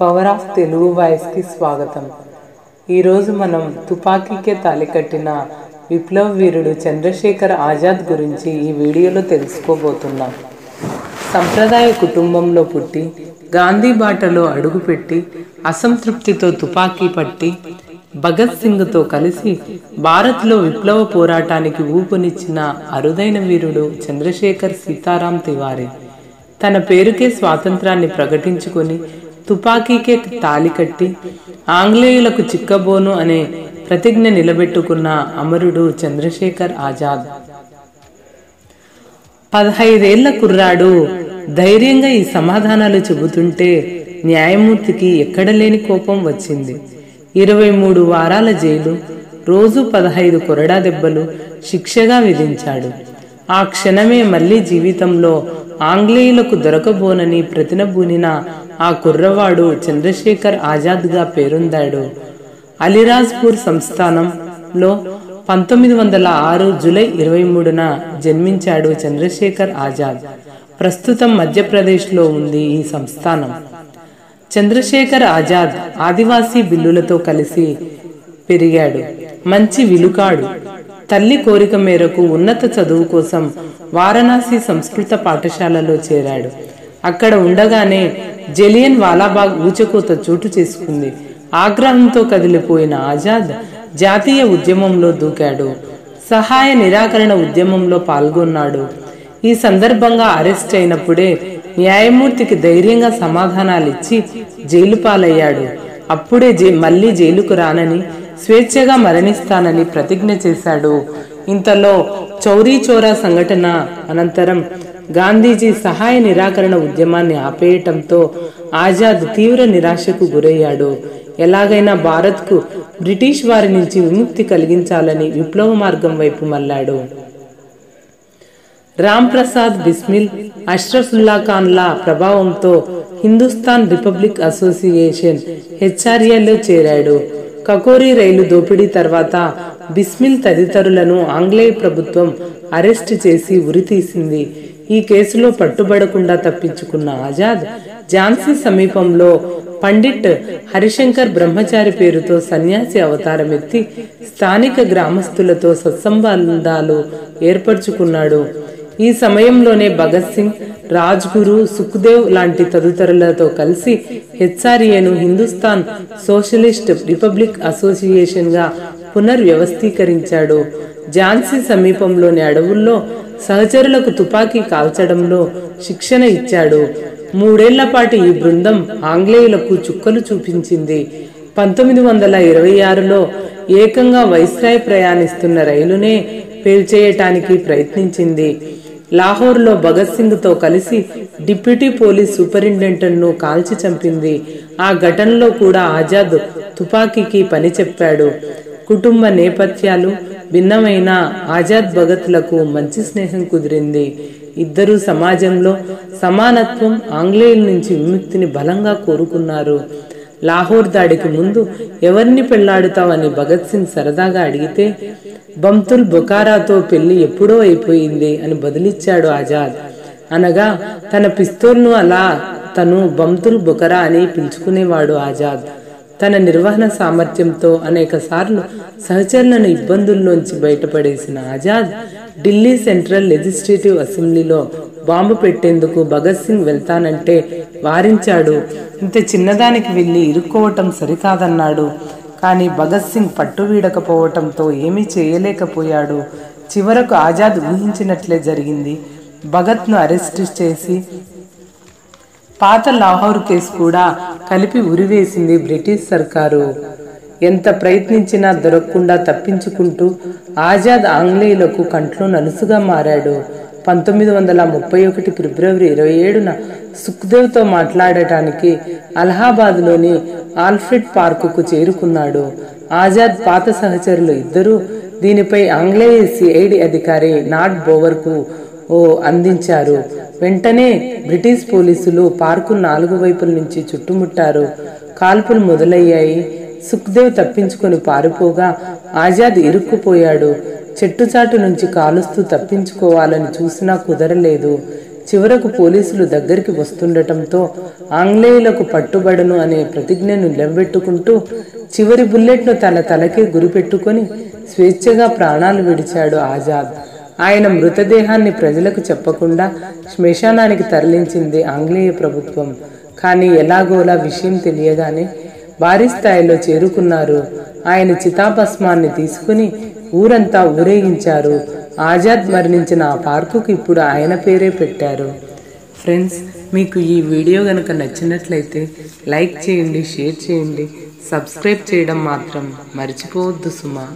Power of Telugu వాయిస్కి స్వాగతం. ఈరోజు మనం తుపాకీకే తాలికట్టిన విప్లవ వీరుడు చంద్రశేఖర్ ఆజాద్ గురించి ఈ వీడియోలో తెలుసుకోబోతున్నాం. సంప్రదాయ కుటుంబంలో పుట్టి గాంధీ బాటలో అడుగుపెట్టి అసంతృప్తితో తుపాకీ పట్టి భగత్ సింగ్తో కలిసి భారత్లో విప్లవ పోరాటానికి ఊపునిచ్చిన అరుదైన వీరుడు చంద్రశేఖర్ సీతారాం తివారీ. తన పేరుకే స్వాతంత్రాన్ని ప్రకటించుకొని తుపాకీకే తాలి కట్టి ఆంగ్లేయులకు చిక్కబోను అనే ప్రతిజ్ఞ నిలబెట్టుకున్న అమరుడు చంద్రశేఖర్ ఆజాద్. పదహైదేళ్ళ కుర్రాడు ధైర్యంగా ఈ సమాధానాలు చెబుతుంటే న్యాయమూర్తికి ఎక్కడలేని కోపం వచ్చింది. ఇరవై మూడు వారాల జైలు రోజు పదహైదు కొరడా దెబ్బలు శిక్షగా విధించాడు. ఆ క్షణమే మళ్ళీ జీవితంలో ఆంగ్లేయులకు దొరకబోనని ప్రతినబూనిన ఆ కుర్రవాడు చంద్రశేఖర్ ఆజాద్గా పేరొందాడు. అలీరాజ్పూర్ సంస్థానంలో పంతొమ్మిది వందల ఆరు జూలై ఇరవై మూడున జన్మించాడు చంద్రశేఖర్ ఆజాద్. ప్రస్తుతం మధ్యప్రదేశ్లో ఉంది ఈ సంస్థానం. చంద్రశేఖర్ ఆజాద్ ఆదివాసీ బిల్లులతో కలిసి పెరిగాడు. మంచి విలుకాడు. తల్లి కోరిక మేరకు ఉన్నత చదువు కోసం వారణాసి సంస్కృత పాఠశాలలో చేరాడు. అక్కడ ఉండగానే జలియన్ వాలాబాగ్ ఊచకోత చోటు చేసుకుంది. ఆగ్రహంతో కదిలిపోయిన ఆజాద్ జాతీయ ఉద్యమంలో దూకాడు. సహాయ నిరాకరణ ఉద్యమంలో పాల్గొన్నాడు. ఈ సందర్భంగా అరెస్ట్ అయినప్పుడే న్యాయమూర్తికి ధైర్యంగా సమాధానాలిచ్చి జైలు పాలయ్యాడు అప్పుడే జై మళ్ళీ జైలుకు రానని స్వేచ్ఛగా మరణిస్తానని ప్రతిజ్ఞ చేశాడు. ఇంతలో చౌరీ చోరా సంఘటన అనంతరం గాంధీజీ సహాయ నిరాకరణ ఉద్యమాన్ని ఆపేయటంతో ఆజాద్ తీవ్ర నిరాశకు గురయ్యాడు. ఎలాగైనా భారత్కు బ్రిటిష్ వారి నుంచి విముక్తి కలిగించాలని విప్లవ మార్గం వైపు మళ్ళాడు. రామ్ ప్రసాద్ బిస్మిల్ అష్రఫుల్లా ఖాన్ల ప్రభావంతో హిందుస్థాన్ రిపబ్లిక్ అసోసియేషన్ హెచ్ఆర్ఏలో చేరాడు. కకోరి రైలు దోపిడీ తర్వాత బిస్మిల్ తదితరులను ఆంగ్లేయ ప్రభుత్వం అరెస్ట్ చేసి ఉరితీసింది. ఈ కేసులో పట్టుబడకుండా తప్పించుకున్న ఆజాద్ ఝాన్సీ సమీపంలో పండిట్ హరిశంకర్ బ్రహ్మచారి పేరుతో సన్యాసి అవతారం ఎత్తి స్థానిక గ్రామస్తులతో సత్సంబంధాలు ఏర్పరచుకున్నాడు. ఈ సమయంలోనే భగత్ సింగ్ రాజ్గురు సుఖ్దేవ్ లాంటి తదితరులతో కలిసి హెచ్ఆర్ఏను హిందుస్థాన్ సోషలిస్ట్ రిపబ్లిక్ అసోసియేషన్గా పునర్వ్యవస్థీకరించాడు. ఝాన్సీ సమీపంలోని అడవుల్లో సహచరులకు తుపాకీ కాల్చడంలో శిక్షణ ఇచ్చాడు. మూడేళ్ళ పాటు ఈ బృందం ఆంగ్లేయులకు చుక్కలు చూపించింది. పంతొమ్మిది వందల ఇరవై ఆరులో ఏకంగా వైస్రాయ్ ప్రయాణిస్తున్న రైలునే పేల్చేయటానికి ప్రయత్నించింది. లాహోర్లో భగత్ సింగ్తో కలిసి డిప్యూటీ పోలీస్ సూపరింటెండెంట్ను కాల్చి చంపింది. ఆ ఘటనలో కూడా ఆజాద్ తుపాకీకి పని చెప్పాడు. కుటుంబ నేపథ్యాలు భిన్నమైన ఆజాద్ భగత్లకు మంచి స్నేహం కుదిరింది. ఇద్దరు సమాజంలో సమానత్వం ఆంగ్లేయుల నుంచి విముక్తిని బలంగా కోరుకున్నారు. లాహోర్ దాడికి ముందు ఎవరిని పెళ్ళాడుతావని భగత్ సింగ్ సరదాగా అడిగితే బంతుల్ బొకారాతో పెళ్ళి ఎప్పుడో అయిపోయింది అని బదులిచ్చాడు ఆజాద్. అనగా తన పిస్తోల్ను అలా తను బంతుల్ బొకరా అని పిలుచుకునేవాడు ఆజాద్. తన నిర్వహణ సామర్థ్యంతో అనేక సార్లు సహచరులను ఇబ్బందుల్లోంచి బయటపడేసిన ఆజాద్ ఢిల్లీ సెంట్రల్ లెజిస్లేటివ్ అసెంబ్లీలో బాంబు పెట్టేందుకు భగత్ సింగ్ వెళ్తానంటే వారించాడు. ఇంత చిన్నదానికి వెళ్ళి ఇరుక్కోవటం సరికాదన్నాడు. కానీ భగత్ సింగ్ పట్టు వీడకపోవటంతో ఏమీ చేయలేకపోయాడు. చివరకు ఆజాద్ ఊహించినట్లే జరిగింది. భగత్ను అరెస్టు చేసి పాత లాహోర్ కేసు కూడా కలిపి ఉరివేసింది బ్రిటిష్ సర్కారు. ఎంత ప్రయత్నించినా దొరకకుండా తప్పించుకుంటూ ఆజాద్ ఆంగ్లేయులకు కంట్లో నలుసుగా మారాడు. పంతొమ్మిది వందల ముప్పై ఒకటి ఫిబ్రవరి ఇరవై ఏడున సుఖ్దేవ్తో మాట్లాడటానికి అలహాబాద్లోని ఆల్ఫ్రెడ్ పార్కుకు చేరుకున్నాడు. ఆజాద్ పాత సహచరులు ఇద్దరూ దీనిపై ఆంగ్లేయ సిఐడి అధికారి నాట్ బోవర్కు ఓ అందించారు. వెంటనే బ్రిటిష్ పోలీసులు పార్కు నాలుగు వైపుల నుంచి చుట్టుముట్టారు. కాల్పులు మొదలయ్యాయి. సుఖ్దేవ్ తప్పించుకొని పారిపోగా ఆజాద్ ఇరుక్కుపోయాడు. చెట్టుచాటు నుంచి కాలుస్తూ తప్పించుకోవాలని చూసినా కుదరలేదు. చివరకు పోలీసులు దగ్గరికి వస్తుండటంతో ఆంగ్లేయులకు పట్టుబడను అనే ప్రతిజ్ఞను నిలబెట్టుకుంటూ చివరి బుల్లెట్ను తన తలకే గురిపెట్టుకొని స్వేచ్ఛగా ప్రాణాలు విడిచాడు ఆజాద్. ఆయన మృతదేహాన్ని ప్రజలకు చెప్పకుండా శ్మశానానికి తరలించింది ఆంగ్లేయ ప్రభుత్వం. కానీ ఎలాగోలా విషయం తెలియగానే భారీ స్థాయిలో చేరుకున్నారు. ఆయన చితాభస్మాన్ని తీసుకుని ఊరంతా ఊరేగించారు. ఆజాద్ మరణించిన ఆ పార్కుకు ఇప్పుడు ఆయన పేరే పెట్టారు. ఫ్రెండ్స్ మీకు ఈ వీడియో కనుక నచ్చినట్లయితే లైక్ చేయండి షేర్ చేయండి సబ్స్క్రైబ్ చేయడం మాత్రం మర్చిపోవద్దు సుమా.